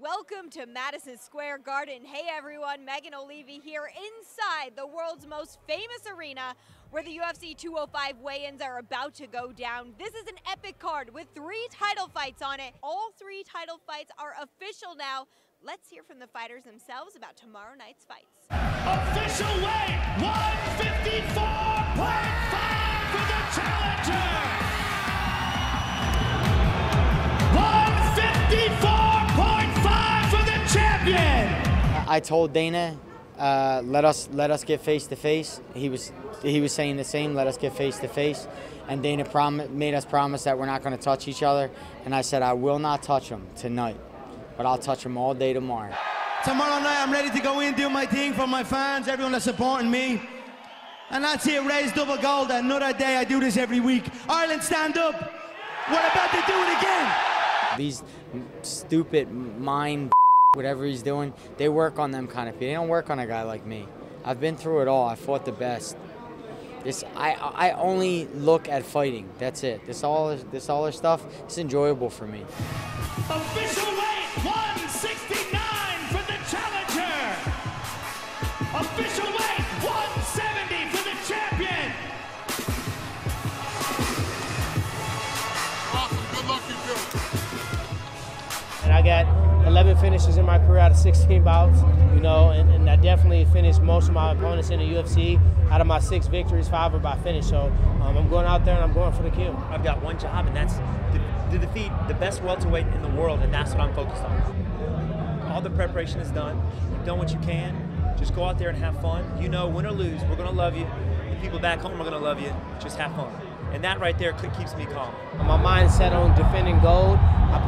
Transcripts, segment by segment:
Welcome to Madison Square Garden. Hey everyone, Megan Olivi here inside the world's most famous arena where the UFC 205 weigh-ins are about to go down. This is an epic card with three title fights on it. All three title fights are official now. Let's hear from the fighters themselves about tomorrow night's fights. Official weight 154.5 I told Dana, uh, let us let us get face to face. He was he was saying the same. Let us get face to face. And Dana prom- made us promise that we're not going to touch each other. And I said I will not touch him tonight, but I'll touch him all day tomorrow. Tomorrow night, I'm ready to go in, do my thing for my fans, everyone that's supporting me. And that's it, raise double gold. Another day, I do this every week. Ireland, stand up. We're about to do it again. These stupid mind, whatever he's doing, they work on them kind of people. They don't work on a guy like me. I've been through it all. I fought the best. This I I only look at fighting. That's it. This all this all this stuff. It's enjoyable for me. Official weight 169 for the challenger. Official weight 170 for the champion. Awesome. Good luck, you two. And I got 11 finishes in my career out of 16 bouts, you know, and, and I definitely finished most of my opponents in the UFC. Out of my six victories, five are by finish. So um, I'm going out there and I'm going for the kill. I've got one job, and that's to, to defeat the best welterweight in the world, and that's what I'm focused on. All the preparation is done. You've done what you can. Just go out there and have fun. You know, win or lose, we're gonna love you. The people back home are gonna love you. Just have fun, and that right there keeps me calm. My mind set on defending gold.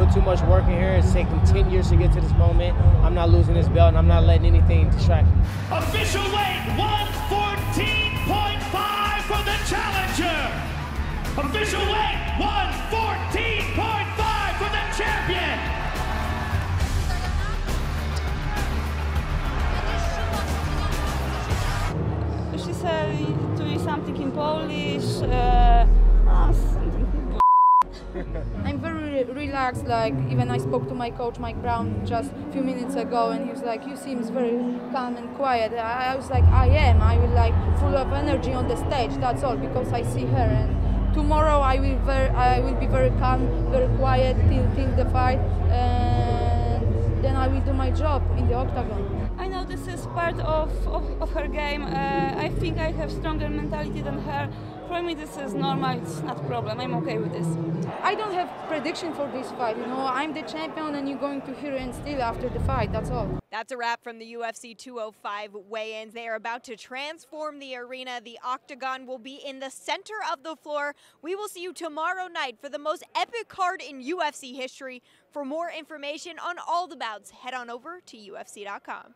I put too much work in here. It's taken 10 years to get to this moment. I'm not losing this belt, and I'm not letting anything distract me. Official weight 114.5 for the challenger. Official weight 114.5 for the champion. She said to me something in Polish. Uh, ah, something. I'm Like even I spoke to my coach Mike Brown just a few minutes ago, and he was like, "You seems very calm and quiet." I, I was like, "I am. I will like full of energy on the stage. That's all because I see her." And tomorrow I will very, I will be very calm, very quiet till till the fight, and then I will do my job in the octagon. I know this is part of, of, of her game. Uh, I think I have stronger mentality than her. For me, this is normal. It's not a problem. I'm okay with this. I don't have prediction for this fight. You know, I'm the champion, and you're going to hear it still after the fight. That's all. That's a wrap from the UFC 205 weigh-ins. They are about to transform the arena. The octagon will be in the center of the floor. We will see you tomorrow night for the most epic card in UFC history. For more information on all the bouts, head on over to UFC.com.